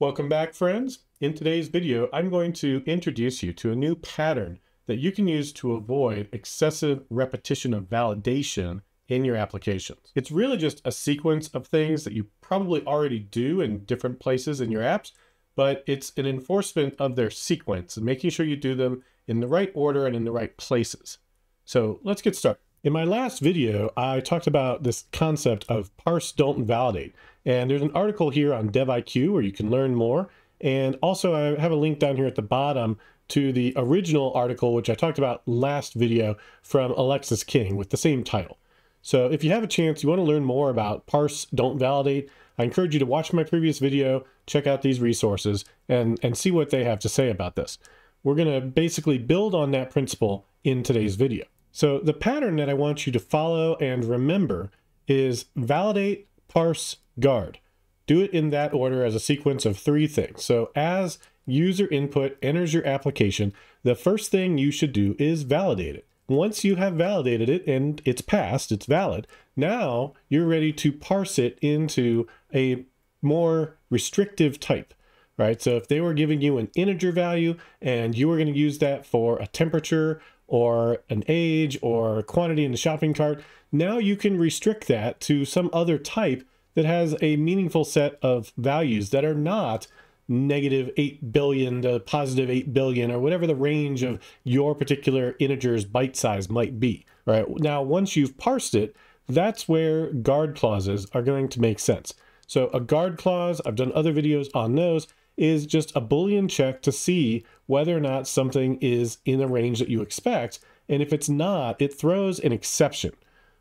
Welcome back friends. In today's video, I'm going to introduce you to a new pattern that you can use to avoid excessive repetition of validation in your applications. It's really just a sequence of things that you probably already do in different places in your apps, but it's an enforcement of their sequence and making sure you do them in the right order and in the right places. So let's get started. In my last video, I talked about this concept of parse, don't validate. And there's an article here on DevIQ where you can learn more. And also I have a link down here at the bottom to the original article, which I talked about last video from Alexis King with the same title. So if you have a chance, you want to learn more about parse, don't validate, I encourage you to watch my previous video, check out these resources, and, and see what they have to say about this. We're going to basically build on that principle in today's video. So the pattern that I want you to follow and remember is validate, parse, guard. Do it in that order as a sequence of three things. So as user input enters your application, the first thing you should do is validate it. Once you have validated it and it's passed, it's valid, now you're ready to parse it into a more restrictive type right? So if they were giving you an integer value and you were going to use that for a temperature or an age or quantity in the shopping cart, now you can restrict that to some other type that has a meaningful set of values that are not negative 8 billion to positive 8 billion or whatever the range of your particular integer's byte size might be. Right now, once you've parsed it, that's where guard clauses are going to make sense. So a guard clause, I've done other videos on those, is just a Boolean check to see whether or not something is in the range that you expect. And if it's not, it throws an exception,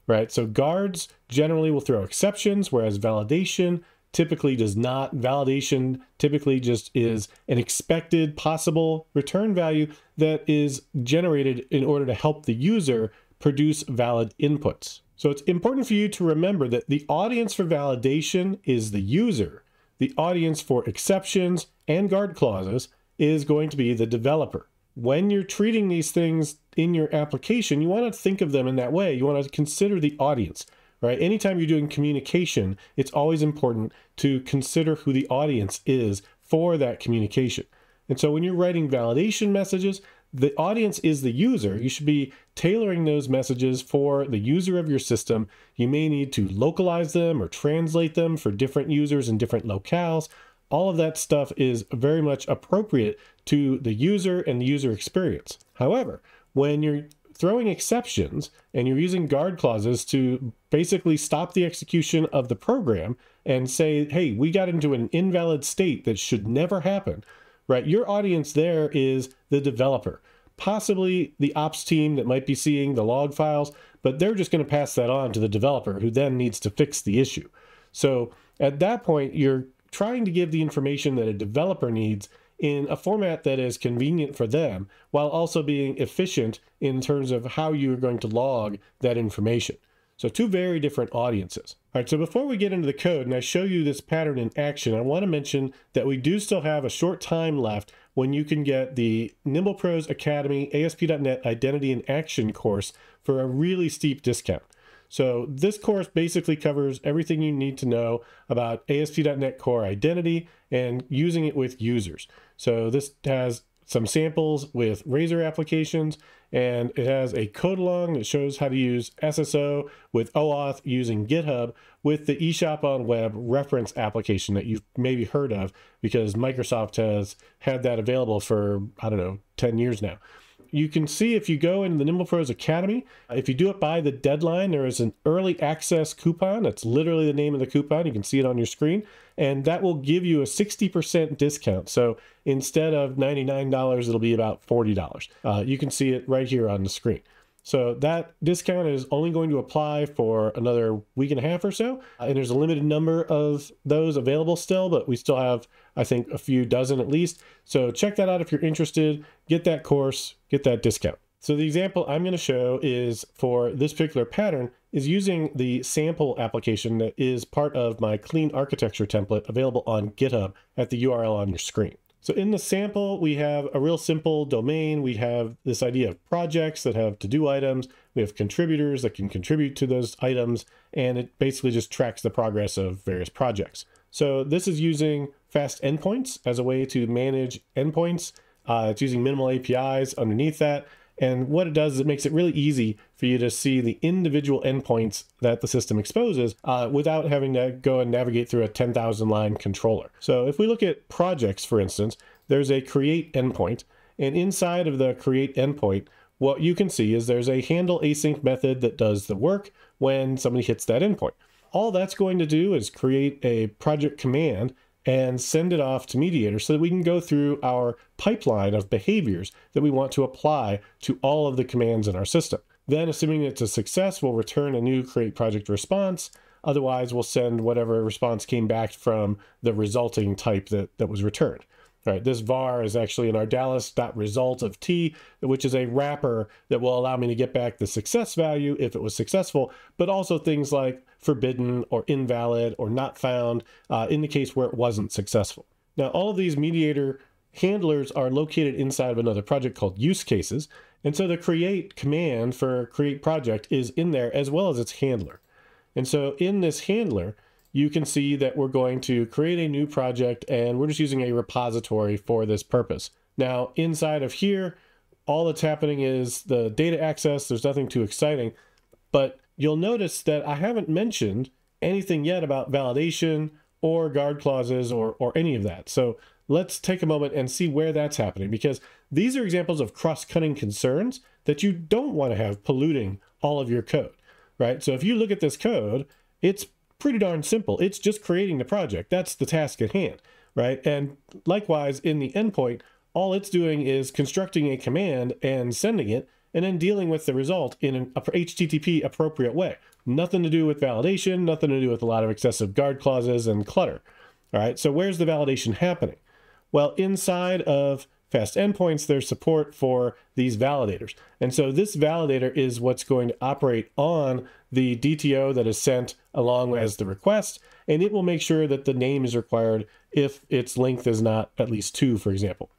right? So guards generally will throw exceptions, whereas validation typically does not. Validation typically just is an expected possible return value that is generated in order to help the user produce valid inputs. So it's important for you to remember that the audience for validation is the user the audience for exceptions and guard clauses is going to be the developer. When you're treating these things in your application, you want to think of them in that way. You want to consider the audience, right? Anytime you're doing communication, it's always important to consider who the audience is for that communication. And so when you're writing validation messages, the audience is the user. You should be tailoring those messages for the user of your system. You may need to localize them or translate them for different users in different locales. All of that stuff is very much appropriate to the user and the user experience. However, when you're throwing exceptions and you're using guard clauses to basically stop the execution of the program and say, hey, we got into an invalid state that should never happen, right? Your audience there is the developer, possibly the ops team that might be seeing the log files, but they're just going to pass that on to the developer who then needs to fix the issue. So at that point, you're trying to give the information that a developer needs in a format that is convenient for them while also being efficient in terms of how you're going to log that information. So two very different audiences. All right, so before we get into the code and I show you this pattern in action, I want to mention that we do still have a short time left when you can get the Nimble Pros Academy ASP.NET Identity in Action course for a really steep discount. So this course basically covers everything you need to know about ASP.NET Core Identity and using it with users. So this has some samples with Razor applications, and it has a code along that shows how to use SSO with OAuth using GitHub with the eShop on Web reference application that you've maybe heard of because Microsoft has had that available for, I don't know, 10 years now you can see if you go into the Nimble Pros Academy, if you do it by the deadline, there is an early access coupon. That's literally the name of the coupon. You can see it on your screen. And that will give you a 60% discount. So instead of $99, it'll be about $40. Uh, you can see it right here on the screen. So that discount is only going to apply for another week and a half or so. And there's a limited number of those available still, but we still have, I think, a few dozen at least. So check that out if you're interested. Get that course, get that discount. So the example I'm going to show is for this particular pattern is using the sample application that is part of my clean architecture template available on GitHub at the URL on your screen. So in the sample, we have a real simple domain. We have this idea of projects that have to-do items. We have contributors that can contribute to those items, and it basically just tracks the progress of various projects. So this is using fast endpoints as a way to manage endpoints. Uh, it's using minimal APIs underneath that. And what it does is it makes it really easy for you to see the individual endpoints that the system exposes uh, without having to go and navigate through a 10,000 line controller. So if we look at projects, for instance, there's a create endpoint. And inside of the create endpoint, what you can see is there's a handle async method that does the work when somebody hits that endpoint. All that's going to do is create a project command and send it off to MediatR so that we can go through our pipeline of behaviors that we want to apply to all of the commands in our system. Then, assuming it's a success, we'll return a new create project response. Otherwise, we'll send whatever response came back from the resulting type that, that was returned. Right, this var is actually an ardalis.result of t, which is a wrapper that will allow me to get back the success value if it was successful, but also things like forbidden or invalid or not found uh, in the case where it wasn't successful. Now, all of these mediator handlers are located inside of another project called use cases. And so the create command for create project is in there as well as its handler. And so in this handler, you can see that we're going to create a new project and we're just using a repository for this purpose. Now, inside of here, all that's happening is the data access. There's nothing too exciting, but you'll notice that I haven't mentioned anything yet about validation or guard clauses or, or any of that. So let's take a moment and see where that's happening because these are examples of cross-cutting concerns that you don't want to have polluting all of your code, right? So if you look at this code, it's pretty darn simple. It's just creating the project. That's the task at hand, right? And likewise, in the endpoint, all it's doing is constructing a command and sending it, and then dealing with the result in an HTTP appropriate way. Nothing to do with validation, nothing to do with a lot of excessive guard clauses and clutter. All right, so where's the validation happening? Well, inside of fast endpoints, there's support for these validators. And so this validator is what's going to operate on the DTO that is sent along as the request, and it will make sure that the name is required if its length is not at least two, for example.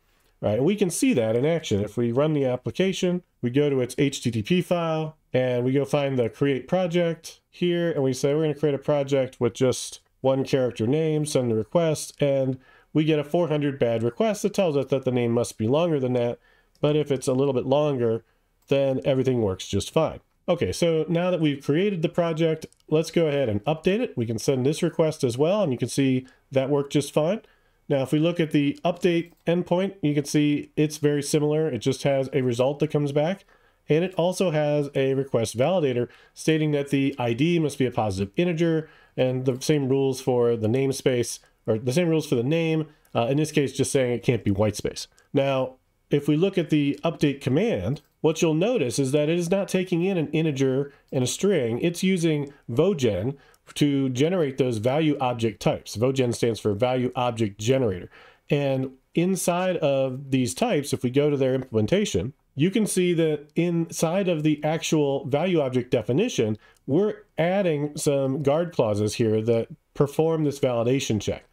Right, and we can see that in action. If we run the application, we go to its HTTP file, and we go find the create project here, and we say we're going to create a project with just one character name, send the request, and we get a 400 bad request that tells us that the name must be longer than that. But if it's a little bit longer, then everything works just fine. Okay, so now that we've created the project, let's go ahead and update it. We can send this request as well, and you can see that worked just fine. Now, if we look at the update endpoint, you can see it's very similar. It just has a result that comes back. And it also has a request validator stating that the ID must be a positive integer and the same rules for the namespace or the same rules for the name. Uh, in this case, just saying it can't be white space. Now, if we look at the update command, what you'll notice is that it is not taking in an integer and a string. It's using Vogen to generate those value object types. Vogen stands for value object generator. And inside of these types, if we go to their implementation, you can see that inside of the actual value object definition, we're adding some guard clauses here that perform this validation check.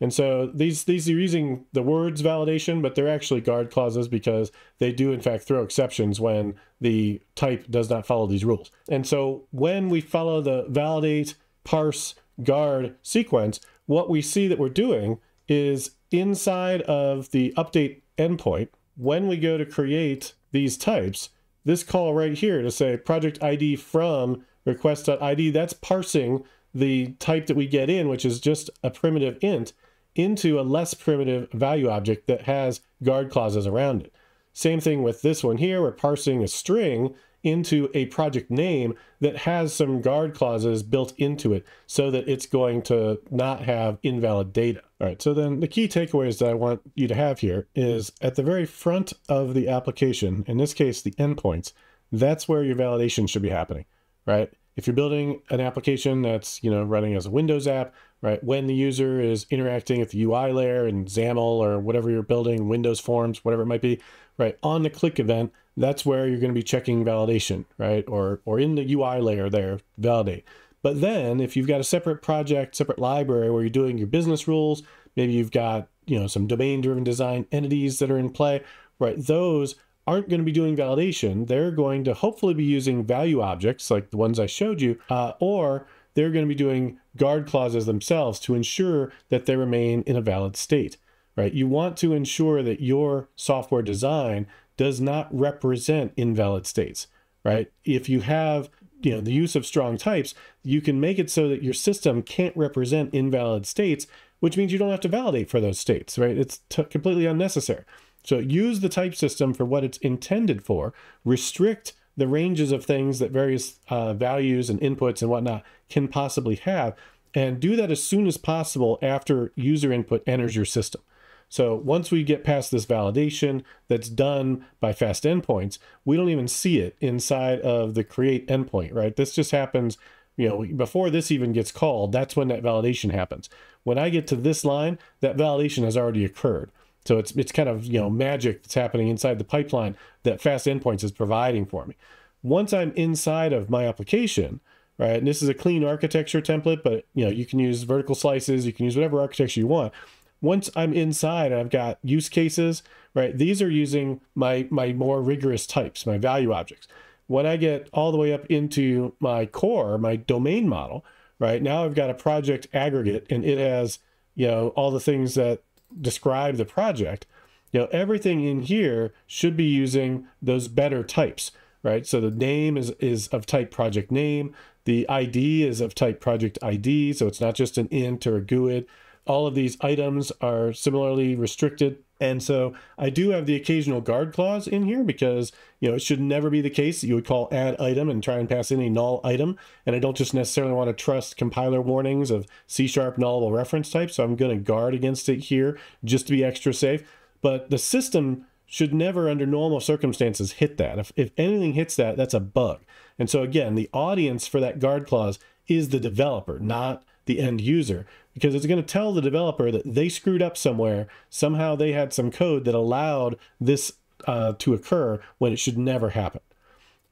And so these these are using the words validation, but they're actually guard clauses because they do in fact throw exceptions when the type does not follow these rules. And so when we follow the validate, parse, guard sequence, what we see that we're doing is inside of the update endpoint, when we go to create these types, this call right here to say project ID from request.id, that's parsing the type that we get in, which is just a primitive int, into a less primitive value object that has guard clauses around it. Same thing with this one here. We're parsing a string into a project name that has some guard clauses built into it so that it's going to not have invalid data. All right, so then the key takeaways that I want you to have here is at the very front of the application, in this case, the endpoints, that's where your validation should be happening, right? If you're building an application that's, you know, running as a Windows app, right, when the user is interacting at the UI layer in XAML or whatever you're building, Windows Forms, whatever it might be, right, on the click event, that's where you're going to be checking validation, right? Or, or in the UI layer there, validate. But then if you've got a separate project, separate library where you're doing your business rules, maybe you've got, you know, some domain driven design entities that are in play, right? Those aren't going to be doing validation. They're going to hopefully be using value objects like the ones I showed you, uh, or they're going to be doing guard clauses themselves to ensure that they remain in a valid state, right? You want to ensure that your software design does not represent invalid states, right? If you have you know the use of strong types, you can make it so that your system can't represent invalid states, which means you don't have to validate for those states, right? It's completely unnecessary. So use the type system for what it's intended for. Restrict the ranges of things that various uh, values and inputs and whatnot can possibly have, and do that as soon as possible after user input enters your system. So once we get past this validation that's done by fast endpoints, we don't even see it inside of the create endpoint, right? This just happens, you know, before this even gets called, that's when that validation happens. When I get to this line, that validation has already occurred. So it's it's kind of you know magic that's happening inside the pipeline that Fast Endpoints is providing for me. Once I'm inside of my application, right? And this is a clean architecture template, but you know you can use vertical slices, you can use whatever architecture you want. Once I'm inside, I've got use cases, right? These are using my my more rigorous types, my value objects. When I get all the way up into my core, my domain model, right now I've got a project aggregate, and it has you know all the things that describe the project, you know, everything in here should be using those better types, right? So the name is, is of type project name. The ID is of type project ID. So it's not just an int or a GUID. All of these items are similarly restricted and so I do have the occasional guard clause in here because, you know, it should never be the case that you would call add item and try and pass in a null item. And I don't just necessarily want to trust compiler warnings of C sharp nullable reference type. So I'm going to guard against it here just to be extra safe. But the system should never under normal circumstances hit that. If, if anything hits that, that's a bug. And so again, the audience for that guard clause is the developer, not the end user because it's going to tell the developer that they screwed up somewhere. Somehow they had some code that allowed this uh, to occur when it should never happen.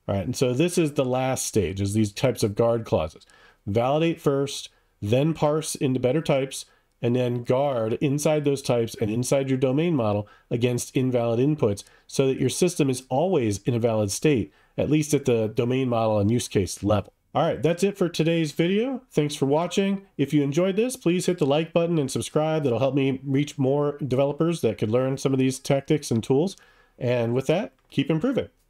All right, and so this is the last stage, is these types of guard clauses. Validate first, then parse into better types, and then guard inside those types and inside your domain model against invalid inputs so that your system is always in a valid state, at least at the domain model and use case level. All right, that's it for today's video. Thanks for watching. If you enjoyed this, please hit the like button and subscribe. That'll help me reach more developers that could learn some of these tactics and tools. And with that, keep improving.